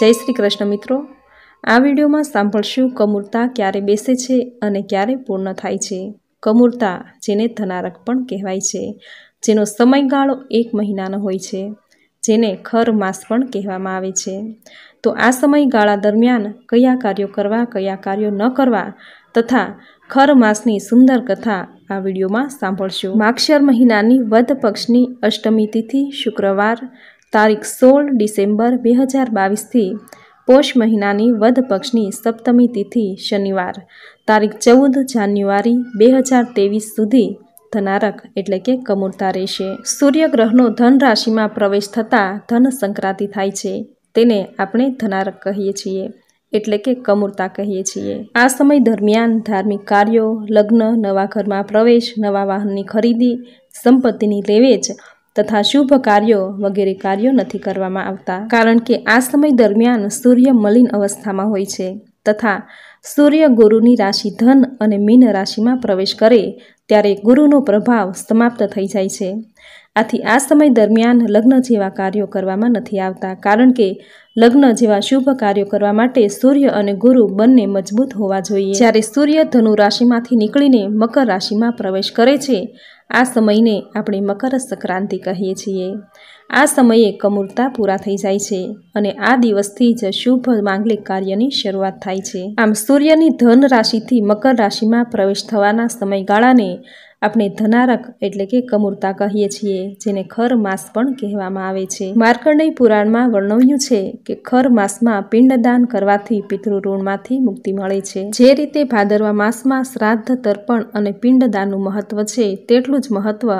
જય શ્રી કૃષ્ણ મિત્રો. આ વિડીયોમાં સાંભળશું કમૂરતા ક્યારે બેસે છે અને ક્યારે પૂર્ણ થાય છે. કમૂરતા, જેને ધનારક પણ કહેવાય છે, જેનો સમયગાળો એક મહિનાનો હોય છે, જેને ખર માસ પણ કહેવામાં આવે છે. તો આ સમયગાળા દરમિયાન કયા કાર્યો કરવા, કયા કાર્યો ન કરવા તથા ખર માસની સુંદર કથા આ વિડીયોમાં સાંભળશું. માક્ષર મહિનાની વધ પક્ષની અષ્ટમી તિથિ શુક્રવાર તારીખ સોળ ડિસેમ્બર બે હજાર બાવીસથી પોષ મહિનાની વધ પક્ષની સપ્તમી તિથિ શનિવાર. તારીખ ચૌદ જાન્યુઆરી બે હજાર ત્રેવીસ સુધી ધનારક એટલે કે કમૂરતા રહેશે. સૂર્યગ્રહનો ધન રાશિમાં પ્રવેશ થતાં ધન સંક્રાંતિ થાય છે. તેને આપણે ધનારક કહીએ છીએ, એટલે કે કમૂરતા કહીએ છીએ. આ સમય દરમિયાન ધાર્મિક કાર્યો, લગ્ન, નવા ઘરમાં પ્રવેશ, નવા વાહનની ખરીદી, સંપત્તિની લેવેચ તથા શુભ કાર્યો વગેરે કાર્યો નથી કરવામાં આવતા. કારણ કે આ સમય દરમિયાન સૂર્ય મલિન અવસ્થામાં હોય છે તથા સૂર્ય ગુરુની રાશિ ધન અને મીન રાશિમાં પ્રવેશ કરે, ત્યારે ગુરુનો પ્રભાવ સમાપ્ત થઈ જાય છે. આથી આ સમય દરમિયાન લગ્ન જેવા કાર્યો કરવામાં નથી આવતા, કારણ કે લગ્ન જેવા શુભ કાર્યો કરવા માટે સૂર્ય અને ગુરુ બંને મજબૂત હોવા જોઈએ. જ્યારે સૂર્ય ધનુ રાશિમાંથી નીકળીને મકર રાશિમાં પ્રવેશ કરે છે, આ સમયને આપણે મકર સંક્રાંતિ કહીએ છીએ. આ સમયે કમૂરતા પૂરા થઈ જાય છે અને આ દિવસથી જ શુભ માંગલિક કાર્યની શરૂઆત થાય છે. આમ સૂર્યની ધન રાશિથી મકર રાશિમાં પ્રવેશ થવાના સમયગાળાને આપણે ધનારક એટલે કે કમૂરતા કહીએ છીએ, જેને ખર માસ પણ કહેવામાં આવે છે. માર્કંડેય પુરાણમાં વર્ણવ્યું છે કે ખર માસમાં પિંડદાન કરવાથી પિતૃ ઋણમાંથી મુક્તિ મળે છે. જે રીતે ભાદરવા માસમાં શ્રાદ્ધ તર્પણ અને પિંડદાનનું મહત્વ છે, તેટલું જ મહત્વ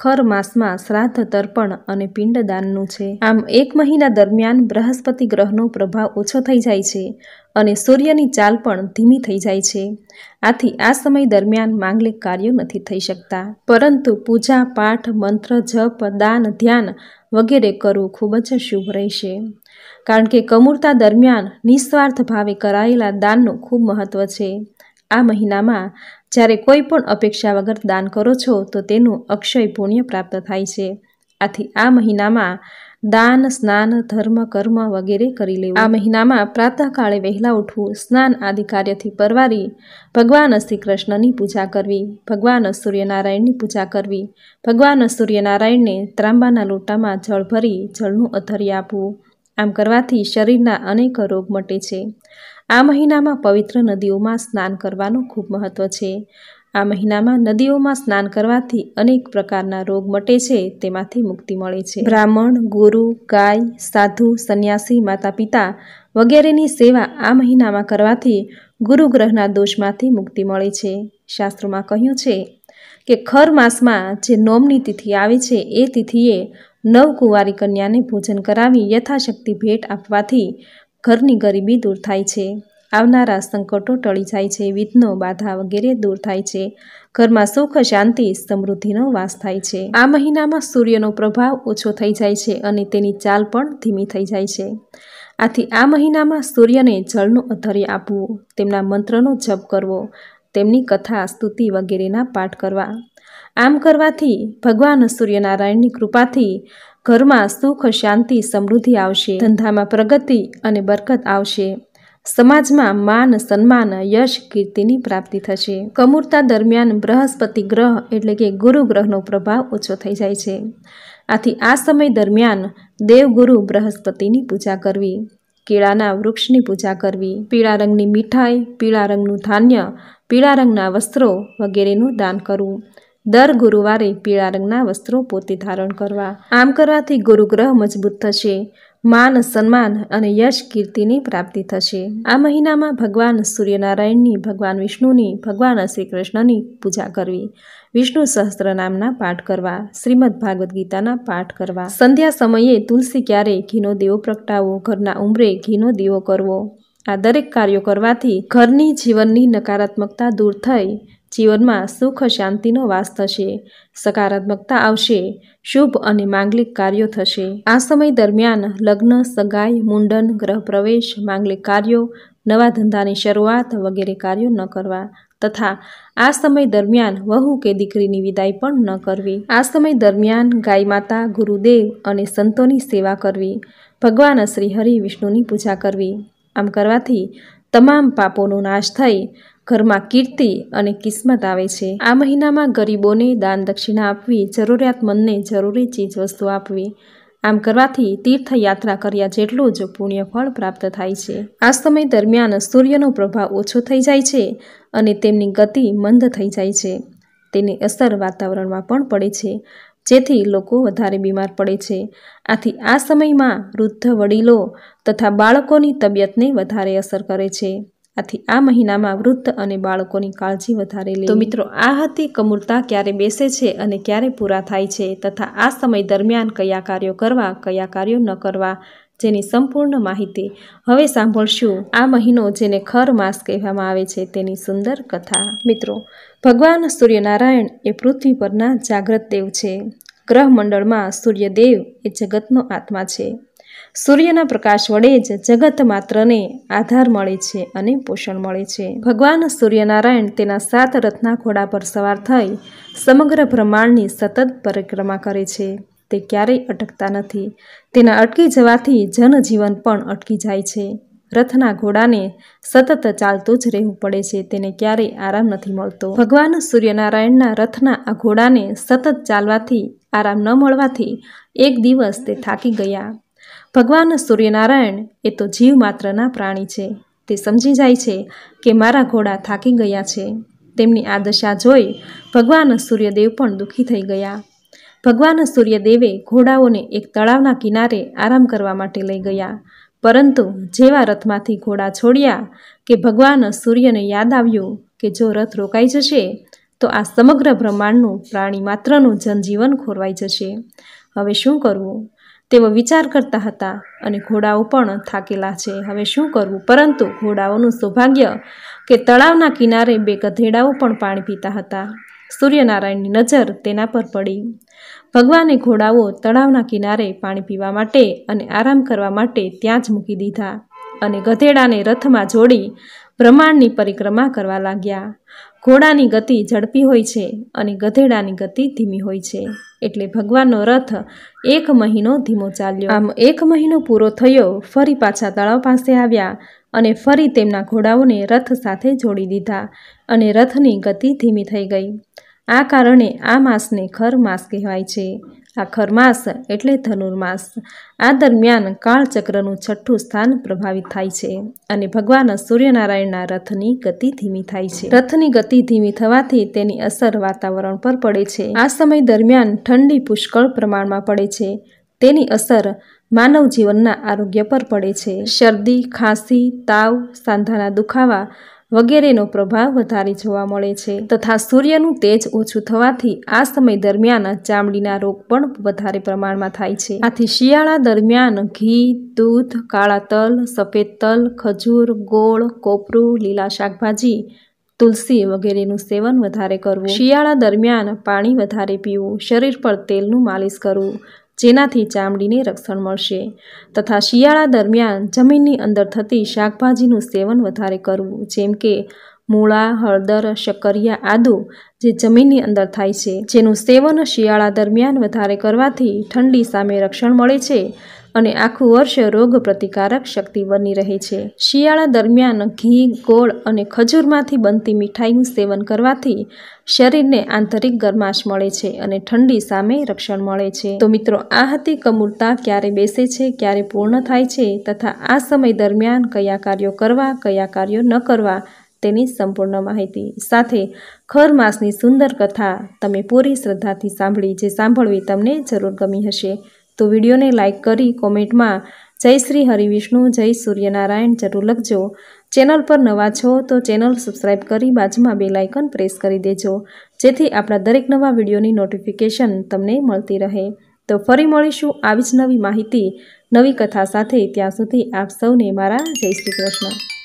ખર માસમાં શ્રાદ્ધ તર્પણ અને પિંડદાનનું છે. આમ એક મહિના દરમિયાન બૃહસ્પતિ ગ્રહનો પ્રભાવ ઓછો થઈ જાય છે અને સૂર્યની ચાલ પણ ધીમી થઈ જાય છે. આથી આ સમય દરમિયાન માંગલિક કાર્યો નથી થઈ શકતા. પરંતુ પૂજા, પાઠ, મંત્ર, જપ, દાન, ધ્યાન વગેરે કરવું ખૂબ જ શુભ રહેશે. કારણ કે કમૂરતા દરમિયાન નિસ્વાર્થ ભાવે કરાયેલા દાનનું ખૂબ મહત્વ છે. આ મહિનામાં જ્યારે કોઈ પણ અપેક્ષા વગર દાન કરો છો, તો તેનું અક્ષય પુણ્ય પ્રાપ્ત થાય છે. આથી આ મહિનામાં દાન, સ્નાન, ધર્મ, કર્મ વગેરે કરી લેવું. આ મહિનામાં પ્રાતઃકાળે વહેલા ઉઠવું, સ્નાન આદિ કાર્યથી પરવારી, ભગવાન શ્રી કૃષ્ણની પૂજા કરવી, ભગવાન સૂર્યનારાયણની પૂજા કરવી, ભગવાન સૂર્યનારાયણને ત્રાંબાના લોટામાં જળ ભરી જળનું અથરી આપવું. આમ કરવાથી શરીરના અનેક રોગ મટે છે. આ મહિનામાં પવિત્ર નદીઓમાં સ્નાન કરવાનું ખૂબ મહત્વ છે. આ મહિનામાં નદીઓમાં સ્નાન કરવાથી અનેક પ્રકારના રોગ મટે છે, તેમાંથી મુક્તિ મળે છે. બ્રાહ્મણ, ગુરુ, ગાય, સાધુ, સંન્યાસી માતા પિતા વગેરેની સેવા આ મહિનામાં કરવાથી ગુરુ ગ્રહના દોષમાંથી મુક્તિ મળે છે. શાસ્ત્રોમાં કહ્યું છે કે ખર માસમાં જે નોમની તિથિ આવે છે, એ તિથિએ નવકુંવારી કન્યાને ભોજન કરાવી યથાશક્તિ ભેટ આપવાથી ઘરની ગરીબી દૂર થાય છે. આવનારા સંકટો ટળી જાય છે, વિઘ્નો બાધા વગેરે દૂર થાય છે. ઘરમાં સુખ, શાંતિ, સમૃદ્ધિનો વાસ થાય છે. આ મહિનામાં સૂર્યનો પ્રભાવ ઓછો થઈ જાય છે અને તેની ચાલ પણ ધીમી થઈ જાય છે. આથી આ મહિનામાં સૂર્યને જળનું અધર્ય આપવું, તેમના મંત્રનો જપ કરવો, તેમની કથા, સ્તુતિ વગેરેના પાઠ કરવા. આમ કરવાથી ભગવાન સૂર્યનારાયણની કૃપાથી ઘરમાં સુખ, શાંતિ, સમૃદ્ધિ આવશે. ધંધામાં પ્રગતિ અને બરકત આવશે. સમાજમાં માન, સન્માન, યશ, કીર્તિની પ્રાપ્તિ થશે. કમૂરતા દરમિયાન બૃહસ્પતિ ગ્રહ એટલે કે ગુરુ ગ્રહનો પ્રભાવ ઓછો થઈ જાય છે. આથી આ સમય દરમિયાન દેવગુરુ બૃહસ્પતિની પૂજા કરવી, કેળાના વૃક્ષની પૂજા કરવી, પીળા રંગની મીઠાઈ, પીળા રંગનું ધાન્ય, પીળા રંગના વસ્ત્રો વગેરેનું દાન કરવું દર ગુરુવારે પીળા રંગના વસ્ત્રો પોતે ધારણ કરવા. આમ કરવાથી ગુરુગ્રહ મજબૂત થશે, માન, સન્માન અને યશ કીર્તિની પ્રાપ્તિ થશે. આ મહિનામાં ભગવાન સૂર્યનારાયણની, ભગવાન વિષ્ણુની, ભગવાન શ્રી કૃષ્ણની પૂજા કરવી, વિષ્ણુ સહસ્ત્ર નામના પાઠ કરવા, શ્રીમદ ભાગવદ્ ગીતાના પાઠ કરવા. સંધ્યા સમયે તુલસી ક્યારે ઘીનો દીવો પ્રગટાવો ઘરના ઉંમરે ઘીનો દીવો કરવો. આ દરેક કાર્યો કરવાથી ઘરની જીવનની નકારાત્મકતા દૂર થઈ જીવનમાં સુખ શાંતિનો વાસ થશે, સકારાત્મકતા આવશે, શુભ અને માંગલિક કાર્યો થશે. આ સમય દરમિયાન લગ્ન, સગાઈ, મુંડન ગ્રહ પ્રવેશ માંગલિક કાર્યો, નવા ધંધાની શરૂઆત વગેરે કાર્યો ન કરવા તથા આ સમય દરમિયાન વહુ કે દીકરીની વિદાય પણ ન કરવી. આ સમય દરમિયાન ગાય માતા, ગુરુદેવ અને સંતોની સેવા કરવી, ભગવાન શ્રી હરિ વિષ્ણુની પૂજા કરવી. આમ કરવાથી તમામ પાપોનો નાશ થઈ ઘરમાં કીર્તિ અને કિસ્મત આવે છે. આ મહિનામાં ગરીબોને દાન દક્ષિણા આપવી જરૂરિયાતમંદને જરૂરી ચીજવસ્તુ આપવી. આમ કરવાથી તીર્થયાત્રા કર્યા જેટલું જ પુણ્ય ફળ પ્રાપ્ત થાય છે. આ સમય દરમિયાન સૂર્યનો પ્રભાવ ઓછો થઈ જાય છે અને તેમની ગતિ મંદ થઈ જાય છે. તેની અસર વાતાવરણમાં પણ પડે છે, જેથી લોકો વધારે બીમાર પડે છે. આથી આ સમયમાં વૃદ્ધ વડીલો તથા બાળકોની તબિયતને વધારે અસર કરે છે. આથી આ મહિનામાં વૃદ્ધ અને બાળકોની કાળજી વધારે લે તો મિત્રો, આ હતી કમૂરતા ક્યારે બેસે છે અને ક્યારે પૂરા થાય છે તથા આ સમય દરમિયાન કયા કાર્યો કરવા, કયા કાર્યો ન કરવા જેની સંપૂર્ણ માહિતી હવે સાંભળશું. આ મહિનો જેને ખર માસ કહેવામાં આવે છે તેની સુંદર કથા. મિત્રો, ભગવાન સૂર્યનારાયણ એ પૃથ્વી પરના જાગ્રત દેવ છે. ગ્રહ મંડળમાં સૂર્યદેવ એ જગતનો આત્મા છે. સૂર્યના પ્રકાશ વડે જ જગત માત્રને આધાર મળે છે અને પોષણ મળે છે. ભગવાન સૂર્યનારાયણ તેના સાત રથના ઘોડા પર સવાર થઈ સમગ્ર બ્રહ્માંડની સતત પરિક્રમા કરે છે. તે ક્યારેય અટકતા નથી. તેના અટકી જવાથી જનજીવન પણ અટકી જાય છે. રથના ઘોડાને સતત ચાલતું જ રહેવું પડે છે. તેને ક્યારેય આરામ નથી મળતો. ભગવાન સૂર્યનારાયણના રથના આ ઘોડાને સતત ચાલવાથી, આરામ ન મળવાથી એક દિવસ તે થાકી ગયા. ભગવાન સૂર્યનારાયણ એ તો જીવ માત્રના પ્રાણી છે. તે સમજી જાય છે કે મારા ઘોડા થાકી ગયા છે. તેમની આ દશા જોઈ ભગવાન સૂર્યદેવ પણ દુઃખી થઈ ગયા. ભગવાન સૂર્યદેવે ઘોડાઓને એક તળાવના કિનારે આરામ કરવા માટે લઈ ગયા. પરંતુ જેવા રથમાંથી ઘોડા છોડ્યા કે ભગવાન સૂર્યને યાદ આવ્યું કે જો રથ રોકાઈ જશે, તો આ સમગ્ર બ્રહ્માંડનું પ્રાણી માત્રનું જનજીવન ખોરવાઈ જશે. હવે શું કરવું? તેઓ વિચાર કરતા હતા અને ઘોડાઓ પણ થાકેલા છે. હવે શું કરવું? પરંતુ ઘોડાઓનું સૌભાગ્ય કે તળાવના કિનારે બે ગધેડાઓ પણ પાણી પીતા હતા. સૂર્યનારાયણની નજર તેના પર પડી. ભગવાને ઘોડાઓ તળાવના કિનારે પાણી પીવા માટે અને આરામ કરવા માટે ત્યાં જ મૂકી દીધા અને ગધેડાને રથમાં જોડી બ્રહ્માંડની પરિક્રમા કરવા લાગ્યા. ઘોડાની ગતિ ઝડપી હોય છે અને ગધેડાની ગતિ ધીમી હોય છે. એટલે ભગવાનનો રથ એક મહિનો ધીમો ચાલ્યો. આમ એક મહિનો પૂરો થયો, ફરી પાછા તળાવ પાસે આવ્યા અને ફરી તેમના ઘોડાઓને રથ સાથે જોડી દીધા અને રથની ગતિ ધીમી થઈ ગઈ. આ કારણે આ માસને ખર માસ કહેવાય છે. આ ખરમાસ એટલે ધનુર્માસ આ દરમિયાન કાળચક્રનું છઠ્ઠું સ્થાન પ્રભાવિત થાય છે અને ભગવાન સૂર્યનારાયણના રથની ગતિ ધીમી થાય છે. રથની ગતિ ધીમી થવાથી તેની અસર વાતાવરણ પર પડે છે. આ સમય દરમિયાન ઠંડી પુષ્કળ પ્રમાણમાં પડે છે. તેની અસર માનવ જીવનના આરોગ્ય પર પડે છે. શરદી, ખાંસી, તાવ, સાંધાના દુખાવા વગેરેનો પ્રભાવ વધારે જોવા મળે છે. તથા સૂર્યનું તેજ ઓછું થવાથી આ સમય દરમિયાન ચામડીના રોગ પણ વધારે પ્રમાણમાં થાય છે. આથી શિયાળા દરમિયાન ઘી, દૂધ, કાળા તલ, સફેદ તલ, ખજૂર, ગોળ, કોપરું, લીલા શાકભાજી, તુલસી વગેરેનું સેવન વધારે કરવું. શિયાળા દરમિયાન પાણી વધારે પીવું, શરીર પર તેલનું માલિશ કરવું જેનાથી ચામડીને રક્ષણ મળશે. તથા શિયાળા દરમિયાન જમીનની અંદર થતી શાકભાજીનું સેવન વધારે કરવું, જેમ કે મૂળા, હળદર, શક્કરિયા આદુ જે જમીનની અંદર થાય છે. જેનું સેવન શિયાળા દરમિયાન વધારે કરવાથી ઠંડી સામે રક્ષણ મળે છે. અને આખું વર્ષ રોગ પ્રતિકારક શક્તિ બની રહે છે. શિયાળા દરમિયાન ઘી, ગોળ અને ખજૂરમાંથી બનતી મીઠાઈનું સેવન કરવાથી શરીરને આંતરિક ગરમાશ મળે છે અને ઠંડી સામે રક્ષણ મળે છે. તો મિત્રો, આ હતી કમૂરતા ક્યારે બેસે છે, ક્યારે પૂર્ણ થાય છે તથા આ સમય દરમિયાન કયા કાર્યો કરવા, કયા કાર્યો ન કરવા તેની સંપૂર્ણ માહિતી. સાથે ખર માસની સુંદર કથા તમે પૂરી શ્રદ્ધાથી સાંભળી, જે સાંભળવી તમને જરૂર ગમી હશે. તો વિડીયોને લાઇક કરી કોમેન્ટમાં જય શ્રી હરિવિષ્ણુ, જય સૂર્યનારાયણ જરૂર લખજો. ચેનલ પર નવા છો તો ચેનલ સબસ્ક્રાઈબ કરી બાજુમાં બે લાઇકન પ્રેસ કરી દેજો. જેથી આપણા દરેક નવા વિડીયોની નોટિફિકેશન તમને મળતી રહે. તો ફરી મળીશું આવી જ નવી માહિતી, નવી કથા સાથે. ત્યાં સુધી આપ સૌને મારા જય શ્રી કૃષ્ણ.